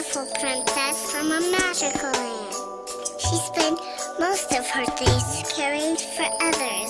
beautiful princess from a magical land. She spent most of her days caring for others.